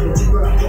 Let's go.